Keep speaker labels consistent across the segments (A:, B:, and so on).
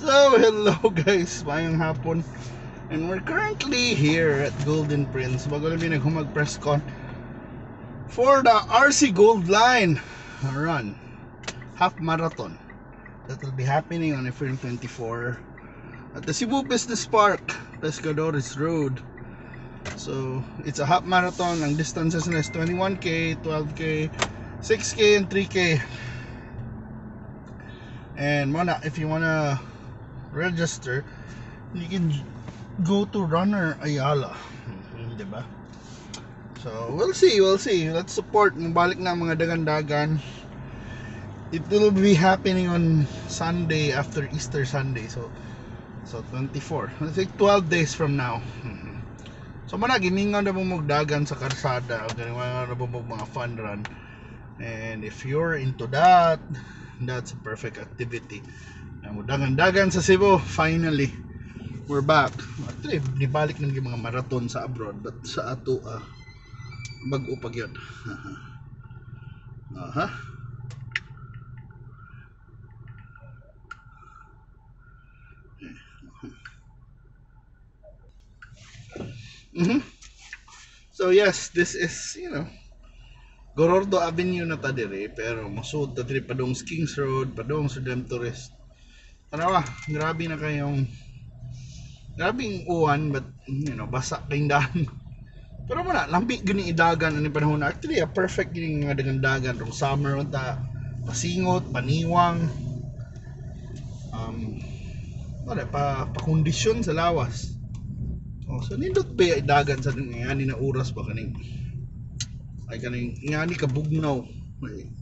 A: So, hello guys, mayong hapon. And we're currently here at Golden Prince. Bago yung naghumag press con for the RC Gold Line run. Half marathon. That will be happening on April 24 at the Cebu Business Park, Pescadores Road. So, it's a half marathon. Ang distances na is 21k, 12k, 6k, and 3k. And muna, if you wanna register, you can go to Runner Ayala. Mhm, Diba? So, we'll see, we'll see. Let's support. Balik na mga dagan-dagan. It will be happening on Sunday after Easter Sunday. So, so 24. Let's say 12 days from now. Mhm. So, mana, giningan na mo magdagan sa karsada. Giningan na mo mga fun run. And if you're into that, that's a perfect activity. Ang dagan-dagan sa Cebu, finally, we're back. Actually, nibalik ng mga marathon sa abroad, but sa ato, ah, bago pag yun. Aha. Mhm. So yes, this is, you know, Gorordo Avenue na ta dire pero musud ta diri padung Kings Road, padung sa Tourist. Tanawa, grabe na kayong grabing uwan but you know, basa kayong daan. Pero mo na, lampi gini idagan ani panahon na. Actually, a perfect gini nga dagan dagan rong summer man ta pasingot, paniwang. Um, wala pa pa kondisyon sa lawas. Oh, so nindot pa idagan sa ngani na oras ba kaning ay kaning ngani ka bugnaw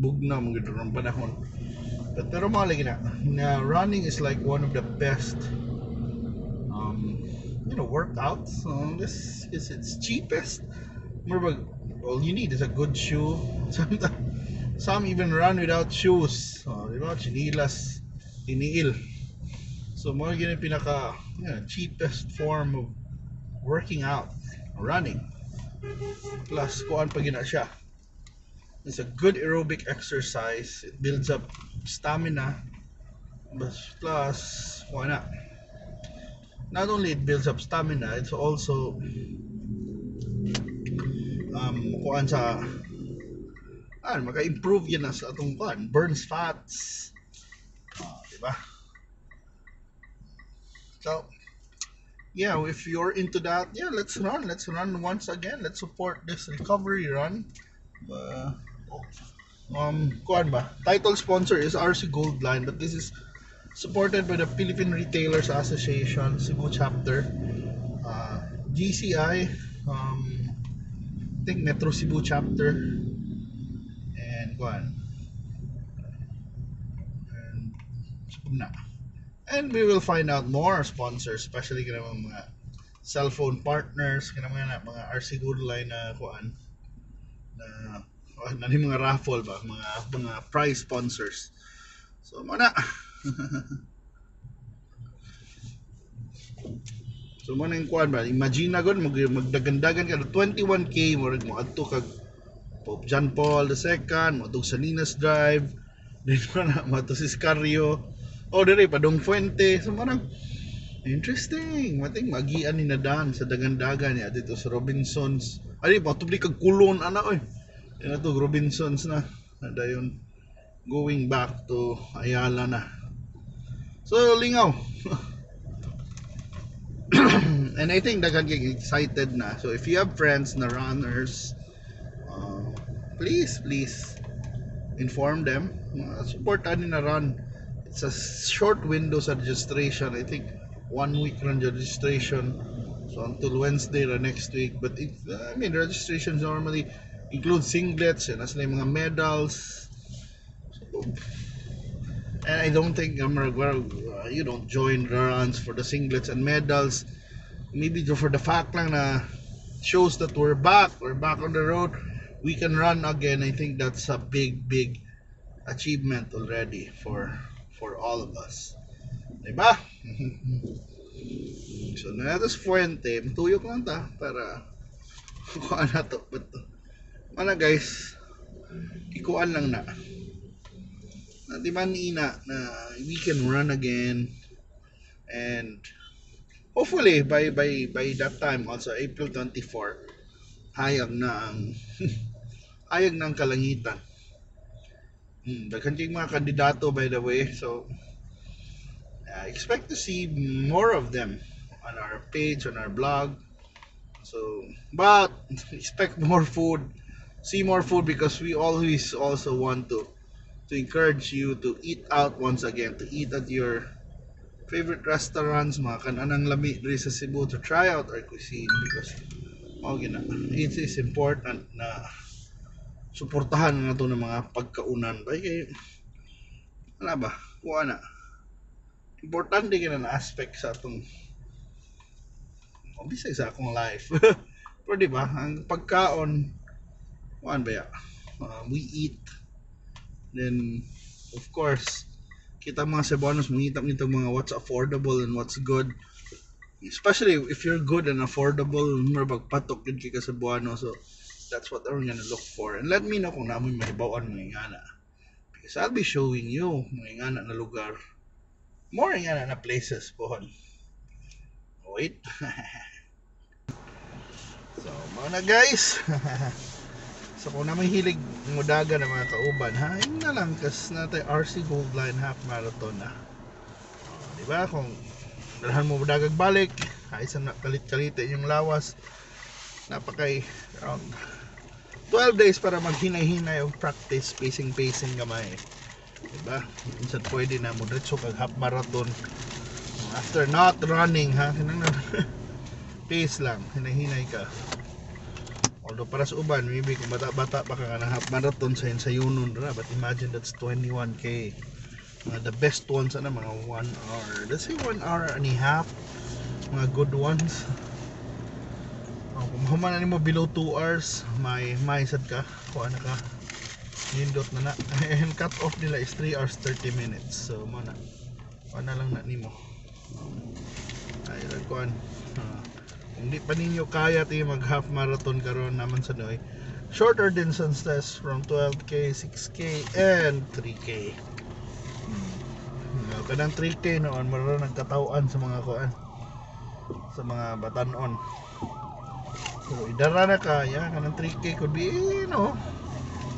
A: bugnaw mo gid ron panahon but pero mga na na running is like one of the best um you know workouts. This is its cheapest. All you need is a good shoe. Some some even run without shoes. Oh, di ba chinilas iniil so mo gini pinaka yeah, cheapest form of working out running. Plus kuan pa gina siya it's a good aerobic exercise it builds up stamina plus why not? not only it builds up stamina it's also um kuan sa ah maka-improve na sa atong kuan burns fats ah, so yeah, if you're into that, yeah, let's run. Let's run once again. Let's support this recovery run. Uh, um, kuan ba? Title sponsor is RC Gold Line, but this is supported by the Philippine Retailers Association Cebu chapter, uh, GCI, um, I think Metro Cebu chapter, and kuan. And na. And we will find out more sponsors, especially kina mga cellphone partners, kina mga mga RC Good Line na kuan na na ni mga raffle ba, mga mga prize sponsors. So mana. so mo yung kuan ba, imagine na gud mag magdagandagan ka 21k mo mo adto kag Pope John Paul II, mo sa Ninas Drive, din mo na mo sa Scario. Oh, dire padong Fuente. So marang interesting. Mating magian ni nadan sa dagan-dagan niya dito sa Robinsons. Ay, matubli kag kulon ana oy. Yan na Robinsons na. Going back to Ayala na. So lingaw. And I think dagan kay excited na. So if you have friends na runners, uh, please, please inform them. Uh, supportan ni na run it's a short window sa registration. I think one week run registration. So until Wednesday the next week. But it, I mean, registrations normally include singlets and as mga medals. And I don't think um, uh, you don't join runs for the singlets and medals. Maybe for the fact lang na shows that we're back, we're back on the road. We can run again. I think that's a big, big achievement already for for all of us. Diba? so, na sa Fuente, tuyok lang ta para kuhaan na to. But, mana guys, ikuan lang na. Na di man ina na we can run again. And hopefully by by by that time also April 24 hayag na ang hayag na ang kalangitan. Hmm, daghan kayong mga kandidato by the way. So uh, expect to see more of them on our page on our blog. So but expect more food see more food because we always also want to to encourage you to eat out once again to eat at your favorite restaurants mga kananang lami diri sa Cebu to try out our cuisine because mao gina it is important na suportahan na to ng mga pagkaunan. Ba kay ano ba? Kuha na. Importante kina na aspect sa atong oh, bisag sa akong life. Pero di ba ang pagkaon kuan ba? Uh, we eat. Then of course kita mga Cebuanos mangita nito mga what's affordable and what's good. Especially if you're good and affordable more magpatok yun kay ka Cebuano. So that's what we're gonna look for. And let me know kung namoy mahibawan mga ingana because I'll be showing you mga ingana na lugar. More ingana na places pohon wait. So mga na guys So kung na may hilig mudaga ng mga kauban, ha, yun na lang kas natay RC Gold Line Half Marathon na. Oh, di ba? Kung dalhan mo mudagag balik, ay isang kalit-kalit yung lawas. Napakay around 12 days para maghinay-hinay og practice pacing-pacing gamay. Di ba? Minsan pwede na mo diretso kag half marathon. After not running, ha, kinang pace lang, hinay-hinay ka. Although para sa uban, maybe kung bata-bata pa ka ng half marathon sa sa yunon ra, but imagine that's 21k. Mga the best ones ana mga 1 hour. Let's say 1 hour and a half. Mga good ones. Oh, kung mahuman na mo below 2 hours, may may sad ka, kuha na ka. Nindot na na. And cut off nila is 3 hours 30 minutes. So mo na. Kuha na lang na nimo. Ay, kuan. Uh, hindi pa ninyo kaya ti mag half marathon karon naman sa noy. Shorter distances from 12k 6k and 3k hmm. kanang 3k noon mara nagkatawan sa mga kuan sa mga batanon. So idara na kaya kanang 3k could be you know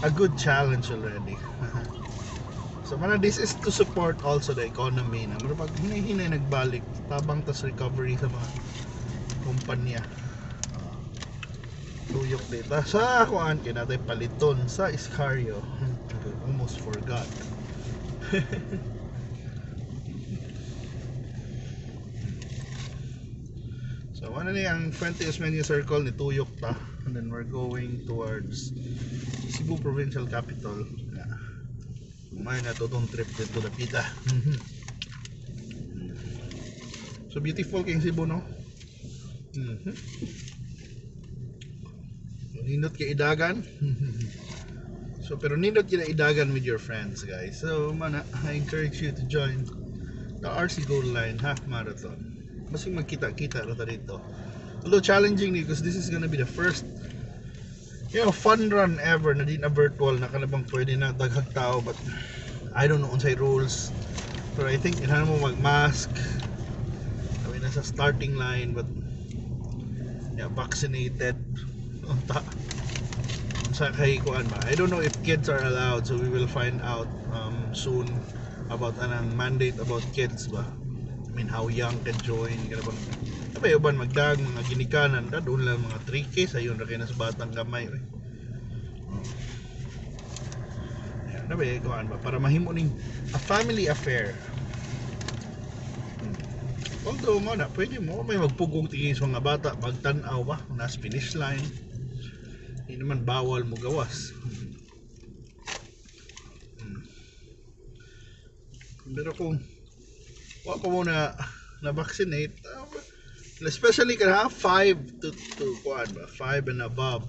A: a good challenge already. So mana this is to support also the economy na. Mura pag hinay-hinay nagbalik tabang tas recovery sa mga kumpanya. Uh, tuyok dito sa kuan kinatay paliton sa Iscario almost forgot. So ano na yung 20 menu circle ni tuyok ta? And then we're going towards Cebu Provincial Capital. Yeah. may natutong trip dito na pita so beautiful king Cebu no Mhm. Nindot kay idagan. so pero nindot kay idagan with your friends guys. So mana I encourage you to join the RC Gold Line Half Marathon. Basing magkita-kita rata dito. Although challenging because this is gonna be the first you know, fun run ever na di na virtual na kalabang pwede na daghag tao but I don't know unsay rules pero I think inahan mo mag-mask kami na sa starting line but yeah, vaccinated. Unta sa kay kuan ba? I don't know if kids are allowed so we will find out um, soon about anang mandate about kids ba? I mean how young can join kana bang Sabay uban magdag mga ginikanan da doon lang mga 3k sa yun ra kay nas batang gamay. Ayan, Sabay kuan ba? Para mahimo ning a family affair Although mo na, pwede mo may magpugong tingin sa mga bata pagtanaw ba nas finish line. Hindi naman bawal mo gawas. Hmm. Pero kung wa pa mo na na vaccinate, especially ka ha 5 to to kuan ba 5 and above.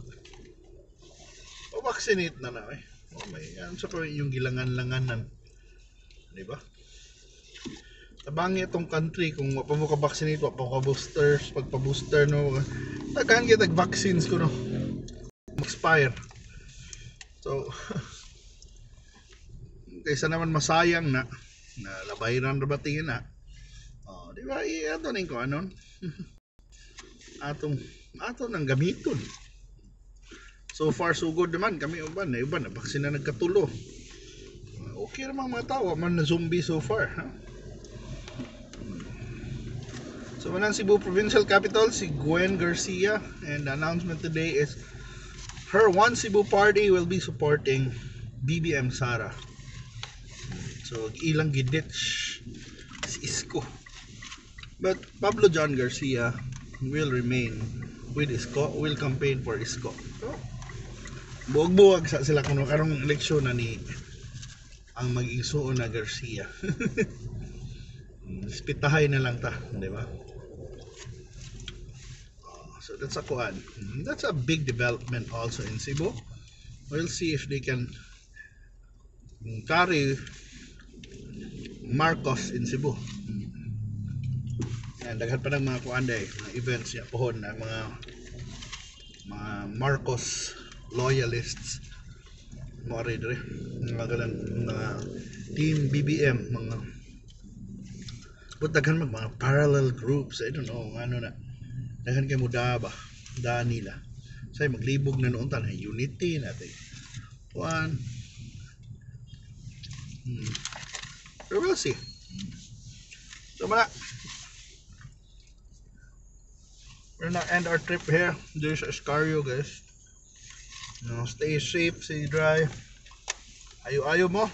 A: O vaccinate na na eh. Oh my, yan sa so, yung gilangan-langanan. Di ba? Tabangi itong country kung wa pa mo ka-vaccinate, wa pa ka boosters, pagpa-booster no, tagaan kita vaccines ko no, expire. So, kaysa naman masayang na, na labayran na ba tingin na, Oh, di ba? I ato ning ko anon. atong ato nang gamiton. So far so good naman kami uban na iban na baksin na nagkatulo. Okay naman mga tao man na zombie so far. Ha? So manang Cebu Provincial Capital si Gwen Garcia and the announcement today is her One Cebu party will be supporting BBM Sara. So ilang gidit si Isko. But Pablo John Garcia will remain with Isko, will campaign for Isko. So, buwag-buwag sa sila kuno karong eleksyon na ni ang mag-isuon na Garcia. Spitahay na lang ta, di ba? That's a kuan. That's a big development also in Cebu. We'll see if they can carry Marcos in Cebu. Yan, daghan pa ng mga kuan day, mga events niya pohon na mga mga Marcos loyalists mo rin rin mga ganun mga team BBM mga but daghan mag mga parallel groups I don't know ano na daghan kay mo ba da nila. Say maglibog na noon tan unity natin. One. Hmm. pero we'll see. So muna. We're gonna end our trip here. There's Escario guys. You know, stay safe stay dry. Ayo ayo mo.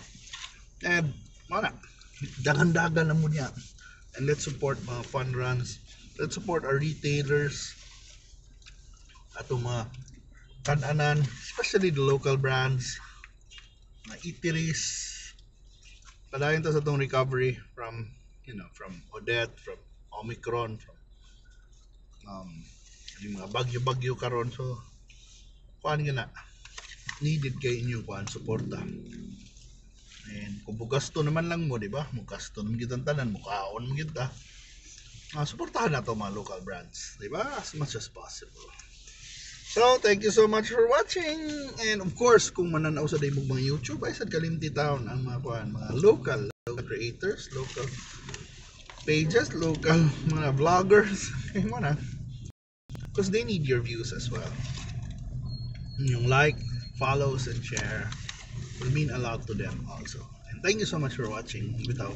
A: And mana dagan-dagan na mo niya. And let's support mga fun runs let's support our retailers. Ato mga kananan especially the local brands mga eateries padayon to sa tong recovery from you know from Odette from Omicron from um, yung mga bagyo-bagyo karon so kuan nga na. Needed kay inyong kuan suporta. And kung gasto naman lang mo di ba? Mo gasto naman kita tanan mo kaon mo kita uh, suportahan na to mga local brands di ba as much as possible So, thank you so much for watching. And of course, kung mananaw sa daymog mga YouTube, ay sa Kalimti Town ang mga kuan, mga local, local creators, local pages, local mga vloggers. Kaya mo na. Because they need your views as well. Yung like, follows, and share will mean a lot to them also. And thank you so much for watching. Bitaw.